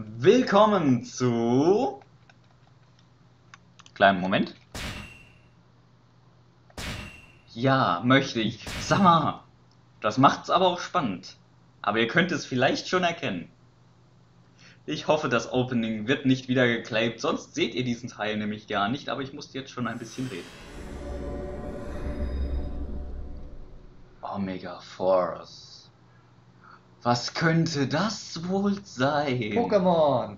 Willkommen zu. Kleinen Moment. Ja, möchte ich. Sag mal, das macht's aber auch spannend. Aber ihr könnt es vielleicht schon erkennen. Ich hoffe, das Opening wird nicht wieder geclaimed, sonst seht ihr diesen Teil nämlich gar nicht, aber ich musste jetzt schon ein bisschen reden. Omega Force. Was könnte das wohl sein? Pokémon!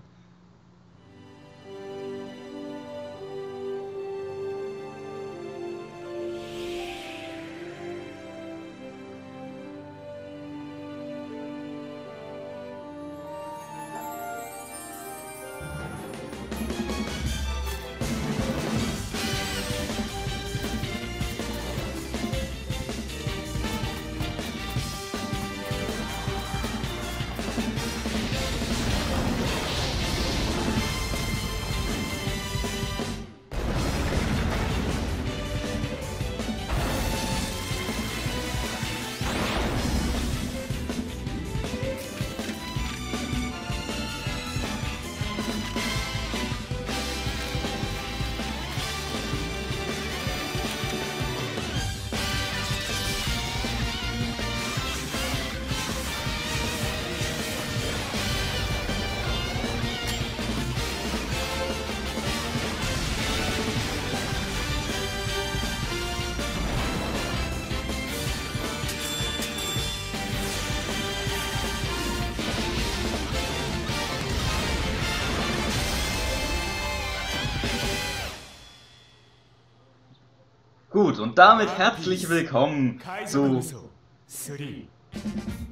Gut, und damit herzlich willkommen zu.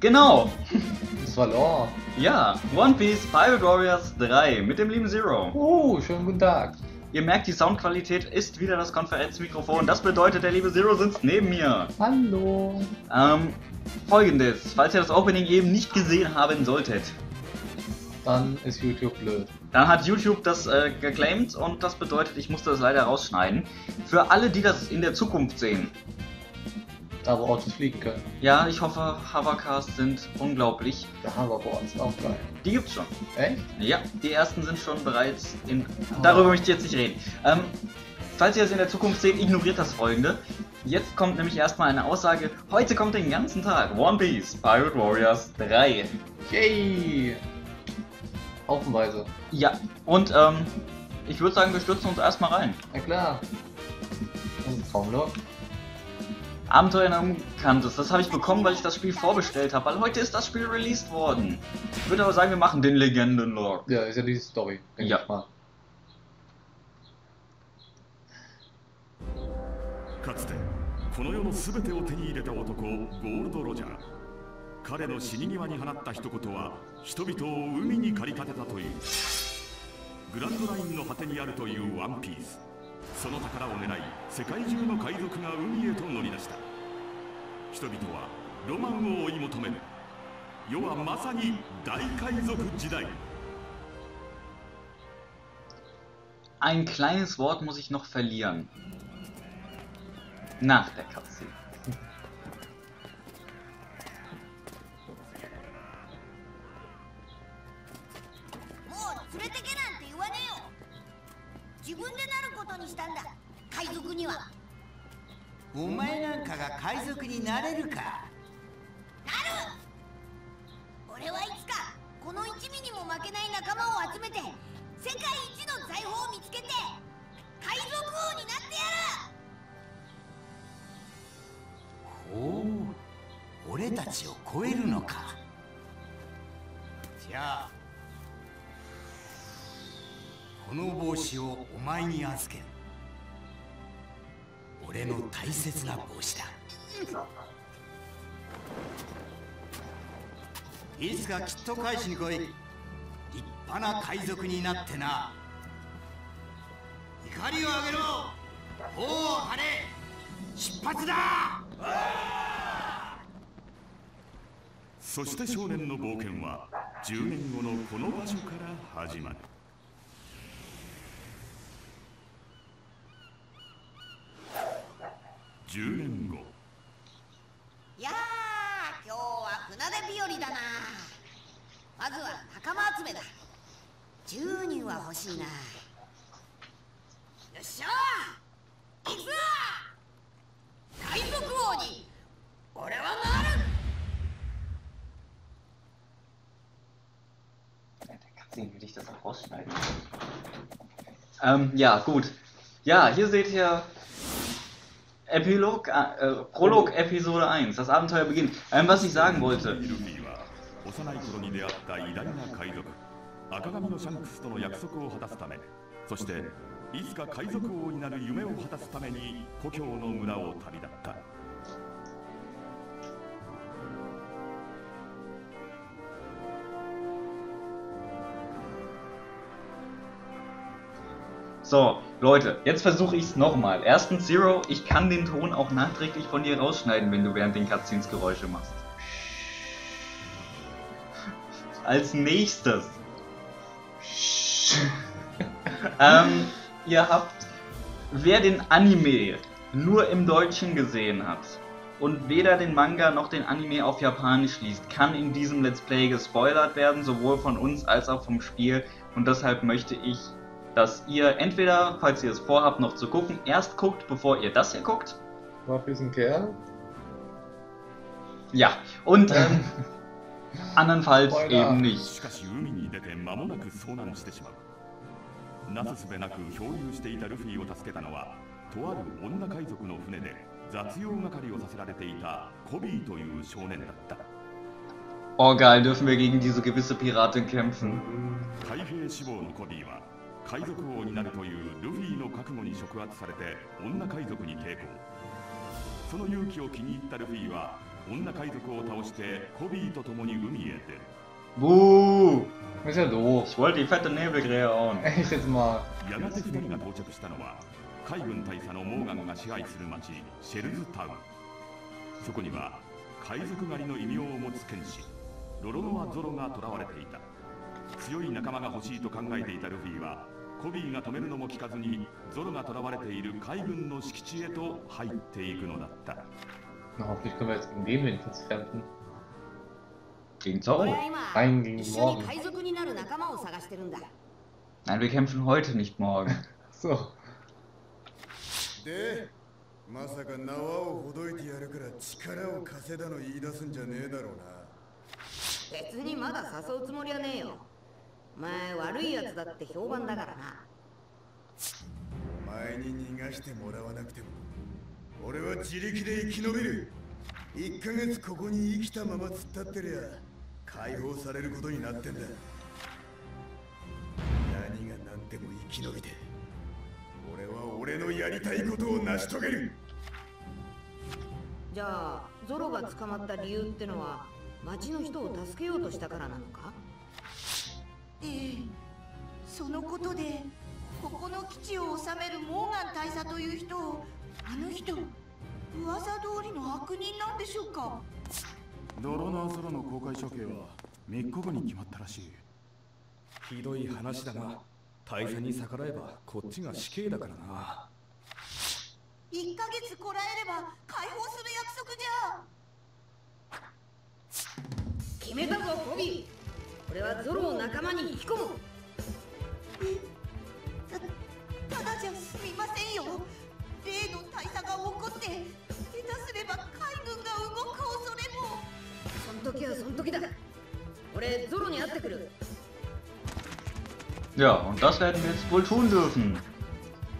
Genau! Das war Lore. Ja, One Piece Pirate Warriors 3 mit dem lieben Zero. Oh, schönen guten Tag. Ihr merkt, die Soundqualität ist wieder das Konferenzmikrofon. Das bedeutet, der liebe Zero sitzt neben mir. Hallo. Ähm, folgendes, falls ihr das Opening eben nicht gesehen haben solltet, Dann ist YouTube blöd. Dann hat YouTube das äh, geclaimed und das bedeutet, ich musste das leider rausschneiden. Für alle, die das in der Zukunft sehen, Da wo Autos fliegen können. ja, ich hoffe, Hovercars sind unglaublich. Der Hoverboard ist auch geil. Die gibt's schon. Echt? Ja, die ersten sind schon bereits in. Darüber möchte ich jetzt nicht reden. Ähm, falls ihr das in der Zukunft seht, ignoriert das folgende. Jetzt kommt nämlich erstmal eine Aussage. Heute kommt den ganzen Tag One Piece Pirate Warriors 3. Yay! Haufenweise. Ja, und ähm, ich würde sagen, wir stürzen uns erstmal rein. Na klar. Das ist ein Traumloch. Abenteuer in Unbekanntes. Das habe ich bekommen, weil ich das Spiel vorbestellt habe, weil heute ist das Spiel released worden. Ich würde aber sagen, wir machen den Legendenlog. Ja, ist ja die Story, denke Ja. ich mal. かつてこの世の全てを手に入れた男ゴールド・ロジャー 彼の死に際に放った一言は人々を海に駆り立てたという。グランドラインの果てにあるというワンピース。その宝を狙い世界中の海賊が海へと乗り出した。人々はロマンを追い求める。世はまさに大海賊時代。Ein kleines Wort muss ich noch verlieren. Nach der Cutscene. 自分でなることにしたんだ。海賊には。お前なんかが海賊になれるか？なる。俺はいつかこの一味にも負けない仲間を集めて世界一の財宝を見つけて海賊王になってやる。ほう。俺たちを超えるのか。じゃあこの帽子をお前に預ける。俺の大切な帽子だ。いつかきっと返しに来い。立派な海賊になってな。怒りを上げろ。頬を張れ。出発だ。そして少年の冒険は10年後のこの場所から始まる。10年後いやー今日は船出日和だな。まずは仲間集めだ。10人は欲しいな。よっしゃ。ーいくぞ。海賊王に俺はなる。Ähm, ja, gut. Ja, hier seht ihr Epilog, äh, Prolog Episode 1. Das Abenteuer beginnt. Ähm, was ich sagen wollte. 幼い頃に出会った偉大な海賊赤髪のシャンクスとの約束を果たすためそしていつか海賊王になる夢を果たすために故郷の村を旅立った。So, Leute, jetzt versuche ich es nochmal. Erstens, Zero, ich kann den Ton auch nachträglich von dir rausschneiden, wenn du während den Cutscenes Geräusche machst. Als nächstes. ähm, ihr habt, wer den Anime nur im Deutschen gesehen hat und weder den Manga noch den Anime auf Japanisch liest, kann in diesem Let's Play gespoilert werden, sowohl von uns als auch vom Spiel. Und deshalb möchte ich, dass ihr entweder, falls ihr es vorhabt noch zu gucken, erst guckt, bevor ihr das hier guckt. Mach diesen Kerl. Ja, und ähm, andernfalls eben nicht. Oh geil, dürfen wir gegen diese gewisse Piratin kämpfen. Mhm. 海賊王になるというルフィの覚悟に触発されて女海賊に抵抗その勇気を気に入ったルフィは女海賊を倒してコビーと共に海へ出る! Ist ja doof. Ich wollte die fette Nebelgrähe. Echt jetzt mal. やがて2人が到着したのは海軍大佐のモーガンが支配する町シェルズタウンそこには海賊狩りの異名を持つ剣士ロロノア・ゾロが囚われていた強い仲間が欲しいと考えていたルフィはコビーが止めるのも聞かずにゾロが囚われている海軍の敷地へと入っていくのだった。な、ほんとに今日は全部見えないんですか今、一緒に海賊になる仲間を探してるんだ。なんで、今日は今日は今そう。で、まさか縄をほどいてやるから力を稼いだの言い出すんじゃねえだろうな。別にまだ誘うつもりはねえよ。お前悪いやつだって評判だからな。前に逃がしてもらわなくても俺は自力で生き延びる。1ヶ月ここに生きたまま突っ立ってりゃ解放されることになってんだ。何が何でも生き延びて俺は俺のやりたいことを成し遂げる。じゃあゾロが捕まった理由ってのは町の人を助けようとしたからなのか？ええ。そのことでここの基地を治めるモーガン大佐という人をあの人噂通りの悪人なんでしょうか？泥の空の公開処刑は3日後に決まったらしい。ひどい話だが大佐に逆らえばこっちが死刑だからな。1ヶ月こらえれば解放する約束じゃ。決めたぞコビ。ー俺はゾロを仲間に引き込むたただじゃすみませんよ例の大佐が怒って下手すれば海軍が動く恐れもその時はその時だ俺ゾロに会ってくる Ja, und das werden wir jetzt wohl tun dürfen.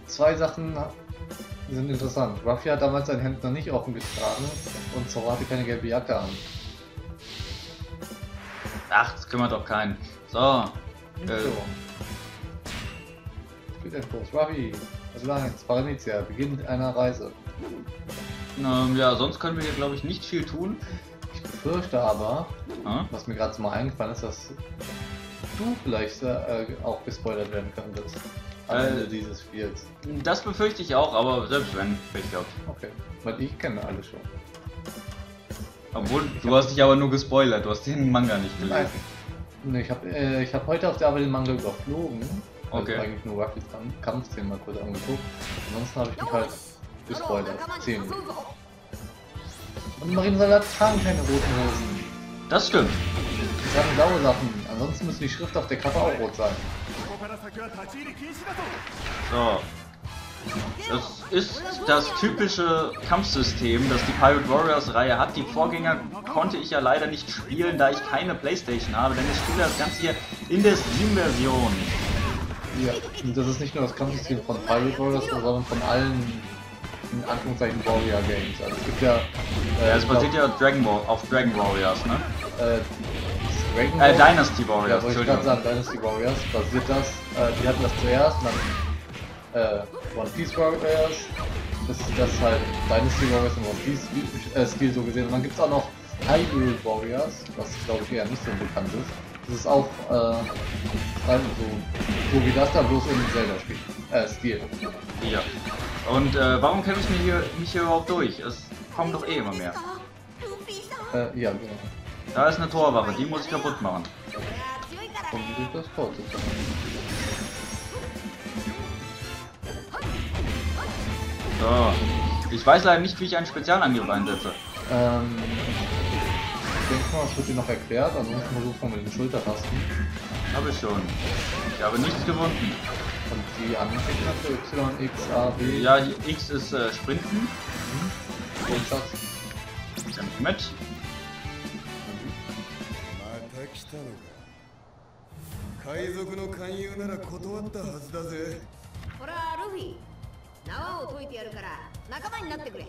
Zwei Sachen sind interessant. Ruffy hat damals sein Hemd noch nicht offen getragen und Zoro hatte keine gelbe Jacke an. Ach, das kümmert doch keinen. So. Äh, So. Spielinfos. Ruffy, was Lines, Paranizia, Beginn einer Reise. ähm, ja, sonst können wir hier, glaube ich, nicht viel tun. Ich befürchte aber, Hm? was mir gerade so mal eingefallen ist, dass du vielleicht äh, auch gespoilert werden könntest. Am Äh. Ende dieses Spiels. Das befürchte ich auch, aber selbst wenn, ich glaube. Okay. Weil ich kenne alle schon. Obwohl, ich du hast dich aber nur gespoilert, du hast den Manga nicht gelesen. Nein. Ich habe äh, ich hab heute auf der Arbeit den Manga überflogen. Okay. Also eigentlich nur Ruffys Kampfszenen mal kurz angeguckt. Ansonsten habe ich mich halt gespoilert. 10 Minuten. Und Marinesoldat tragen keine roten Hosen. Das stimmt. Die tragen blaue Sachen. Ansonsten müssen die Schrift auf der Kappe auch rot sein. So. Das ist das typische Kampfsystem, das die Pirate Warriors Reihe hat. Die Vorgänger konnte ich ja leider nicht spielen, da ich keine Playstation habe, denn ich spiele das Ganze hier in der Steam-Version. Ja, und das ist nicht nur das Kampfsystem von Pirate Warriors, sondern von allen in Anführungszeichen Warrior Games. Also es gibt ja. Ja, es basiert ja Dragon Ball, auf Dragon Warriors, ne? äh, Dragon Äh, Dynasty Ja, Warriors, ich gerade Entschuldigung. sagen, Dynasty Warriors basiert das. Äh, die hatten das zuerst, und dann äh, One Piece Warriors ist das halt Dynasty Warriors und One Piece äh, Stil so gesehen. Und dann gibt es auch noch Hyrule Warriors, was glaube ich eher nicht so bekannt ist. Das ist auch äh, so, so wie das da bloß in Zelda-Spiel. Äh, Stil. Ja. Und äh, warum kämpfe ich mich hier, mich hier überhaupt durch? Es kommen doch eh immer mehr. Äh, ja, genau. Da ist eine Torwache, die muss ich kaputt machen. Und wie das aus? So. Ich weiß leider nicht, wie ich einen Spezialangriff einsetze. Ähm, ich denke mal, es wird dir noch erklärt, ansonsten versucht man mit den Schultertasten. Habe ich schon. Ich habe nichts gefunden. Und die anderen Taste Y, X, A, B. Ja, hier X ist äh, Sprinten. und das. Nimm ich mit. ま縄を解いてやるから仲間になってくれ。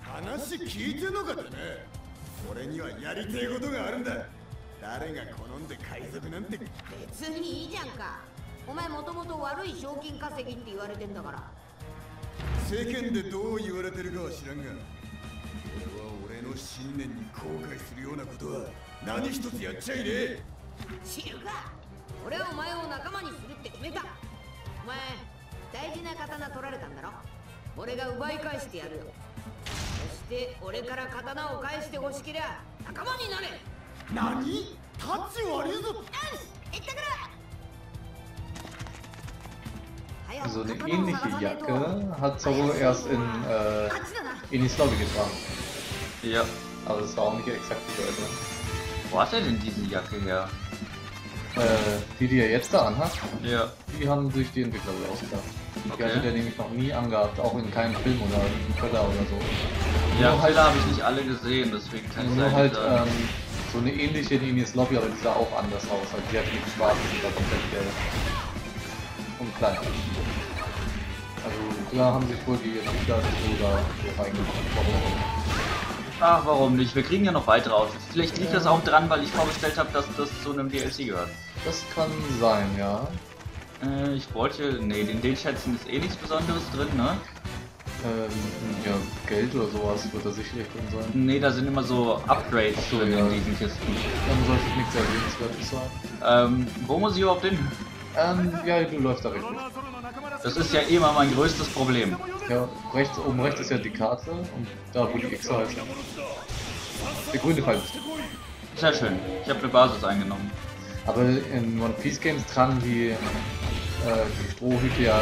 話聞いてんのかってね。俺にはやりてえことがあるんだ。誰が好んで海賊なんて。別にいいじゃんか。お前もともと悪い賞金稼ぎって言われてんだから。世間でどう言われてるかは知らんが俺は俺の信念に後悔するようなことは何一つやっちゃいねえ。知るか俺はお前を仲間にするって決めた。お前大事な刀取られたんだろ俺が奪い返してやるよそして俺から刀を返してほしけりゃ仲間になれ何タッチ悪いぞ行ってくる So eine ähnliche Jacke hat Zoro erst in äh, Inis Lobby getragen. Ja. Aber das war auch nicht exakt dieselbe. Wo hat er denn diese Jacke her? Äh, die, die er jetzt da anhat, Ja. die haben sich die Entwickler wohl ausgedacht. Die Okay. hatte der nämlich noch nie angehabt, auch in keinem Film oder in Trailer oder so. Ja, Nur halt- habe ich nicht alle gesehen, deswegen kann ich Nur halt ähm, so eine ähnliche in Inis Lobby, aber die sah auch anders aus. Also die hat nicht schwarz, die war komplett gelb. Und klein. Also da haben sich wohl die Entwickler so da so reingemacht. Ach, warum nicht? Wir kriegen ja noch weitere Outfits. Vielleicht liegt das auch dran, weil ich vorgestellt habe, dass das zu einem DLC gehört. Das kann sein, ja. Äh, ich wollte. Nee, den Schätzen ist eh nichts Besonderes drin, ne? Ähm, ja, Geld oder sowas wird da sicherlich drin sein. Nee, da sind immer so Upgrades Ach so, drin ja. in diesen Kisten. Dann sollte es nichts Erwähnenswertes sein. Ähm, wo muss ich überhaupt hin? Ähm, ja, du läufst da richtig. Das ist ja immer mein größtes Problem. Ja, rechts, oben rechts ist ja die Karte und da wo die X sind. Der grüne Pfeil bist du. Sehr schön. Ich habe eine Basis eingenommen. Aber in One Piece Games tragen die, äh, die Strohhüte ja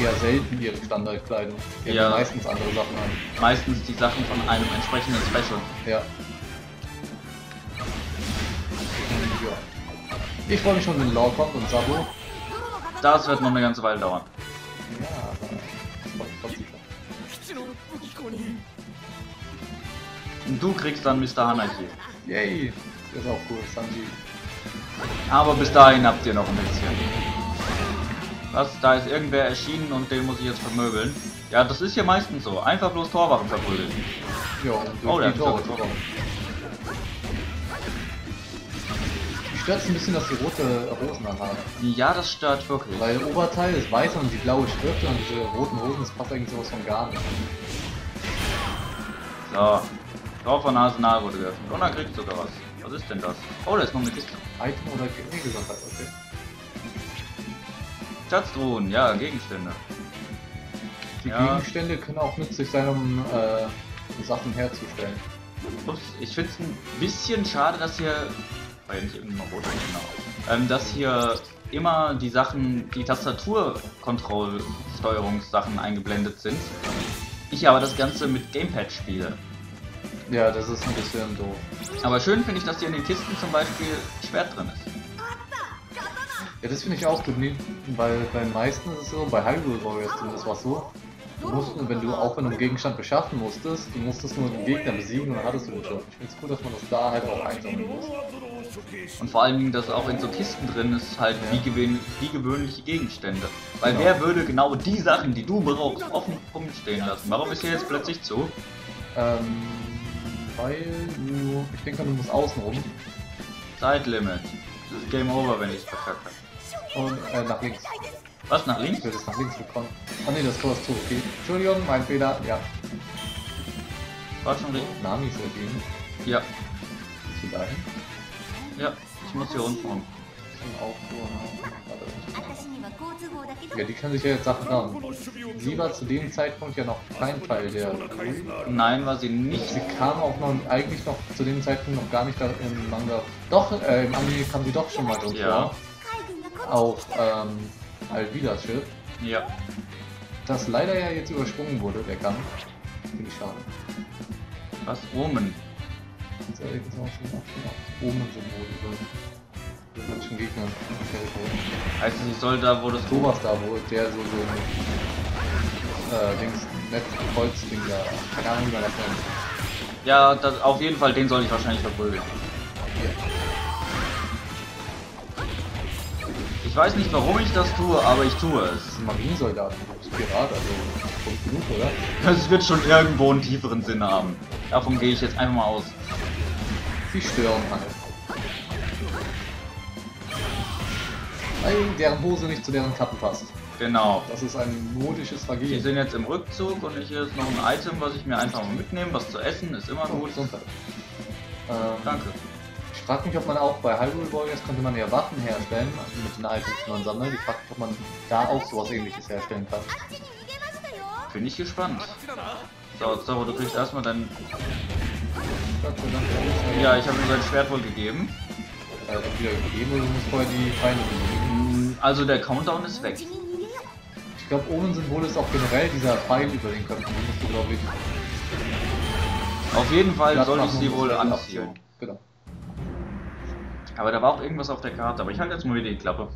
eher selten ihre Standardkleidung. Die ja. meistens andere Sachen an. Meistens die Sachen von einem entsprechenden Special. Ja. ja. Ich freue mich schon, wenn Law kommt und Sabo. Das wird noch eine ganze Weile dauern. Ja, aber Und du kriegst dann Mr. Hanaki. Yay, das ist auch cool, Sanji. Aber bis dahin habt ihr noch ein bisschen. Was? Da ist irgendwer erschienen und den muss ich jetzt vermöbeln. Ja, das ist ja meistens so. Einfach bloß Torwachen verprügeln. Ja, Oh, der Tore. Mich stört ein bisschen, dass die rote Hosen anhaben. Ja, das stört wirklich. Weil der Oberteil ist weiß und die blaue Schrift und diese roten Hosen, das passt eigentlich sowas von gar nicht. So. Tor von Arsenal wurde geöffnet. Und dann kriegst du sogar was. Was ist denn das? Oh, da ist noch eine Kiste. Item oder nee, Gesundheit, okay. Schatztruhen, ja, Gegenstände. Die Ja. Gegenstände können auch nützlich sein, um äh, Sachen herzustellen. Ups, ich finde es ein bisschen schade, dass hier. War ja nicht irgendein rot, genau. Ähm, dass hier immer die Sachen, die Tastaturkontrollsteuerungssachen eingeblendet sind. Ich aber das Ganze mit Gamepad spiele. Ja, das ist ein bisschen doof. Aber schön finde ich, dass hier in den Kisten zum Beispiel Schwert drin ist. Ja, das finde ich auch gut, weil bei den meisten ist es so, bei Hyrule Warriors zumindest war es so, du musst, wenn du auch wenn du einen Gegenstand beschaffen musstest, du musstest nur den Gegner besiegen und dann hattest du den schon. Ich finde es cool, dass man das da halt auch einsammeln muss. Und vor allen Dingen, dass auch in so Kisten drin ist, halt Ja. wie, gewöhn wie gewöhnliche Gegenstände. Weil Genau. wer würde genau die Sachen, die du brauchst, offen rumstehen lassen? Warum ist hier jetzt plötzlich zu? Ähm, weil du, ich denke, du musst außen rum Zeitlimit. Das ist Game Over, wenn ich verkacke. und äh, nach links. Was, nach Ich links? will das nach links bekommen. Ah ne, das Tor ist zu, okay. Entschuldigung, mein Fehler. Ja, War schon richtig? Nami ist erschienen. Ja, dahin. ja. Ich muss hier unten rum. Ja, die kann sich ja jetzt Sachen haben. Sie war zu dem Zeitpunkt ja noch kein Teil der. Nein, war sie nicht. Sie kam auch noch eigentlich noch zu dem Zeitpunkt noch gar nicht da im Manga. Doch, äh, im Anime kam sie doch schon mal drin ja. Auf ähm, Alvidas Schiff. Ja. Das leider ja jetzt übersprungen wurde, der Kampf. Finde ich schade. Was? Omen? Jetzt ehrlich gesagt schon Omen-Symbol manchen Gegnern. Heißt es, ich soll da, wo das Sowas da, wo der so so äh, Dings, Netz, Holzding da, keine Ahnung wie man das nennt. Ja, das, auf jeden Fall, den soll ich wahrscheinlich verprügeln. Ich weiß nicht, warum ich das tue, aber ich tue Das es. ist ein Marinesoldat, du bist Pirat, also kommt genug, oder? Es wird schon irgendwo einen tieferen Sinn haben. Davon gehe ich jetzt einfach mal aus. Sie stören halt. Weil deren Hose nicht zu deren Kappen passt. Genau. Das ist ein modisches Vergehen. Die sind jetzt im Rückzug und ich hier ist noch ein Item, was ich mir einfach mal mitnehme. Was zu essen ist immer gut. Oh, ähm, Danke. Ich frage mich, ob man auch bei Hyrule Warriors könnte man ja Waffen herstellen also mit den Items, die man sammelt. Ich frage mich, ob man da auch sowas ähnliches herstellen kann. Bin ich gespannt. So, Zoro, du kriegst erstmal dein... Ja, ich habe mir sein Schwert wohl gegeben. Äh, wieder gegeben oder du musst vorher die Feinde besiegen? Also der Countdown ist weg. Ich glaube, Omen-Symbol ist auch generell dieser Pfeil über den Köpfen. Den musst du, glaube ich. Auf jeden Fall soll ich sie wohl anziehen. Genau. Aber da war auch irgendwas auf der Karte. Aber ich halte jetzt mal wieder die Klappe.